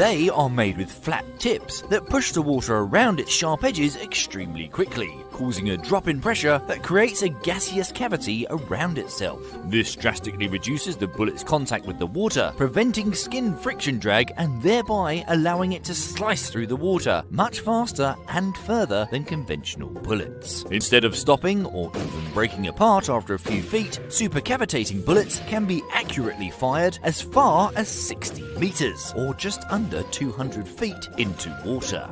They are made with flat tips that push the water around its sharp edges extremely quickly, causing a drop in pressure that creates a gaseous cavity around itself. This drastically reduces the bullet's contact with the water, preventing skin friction drag and thereby allowing it to slice through the water much faster and further than conventional bullets. Instead of stopping or even breaking apart after a few feet, supercavitating bullets can be accurately fired as far as 60 meters or just under 200 feet into water.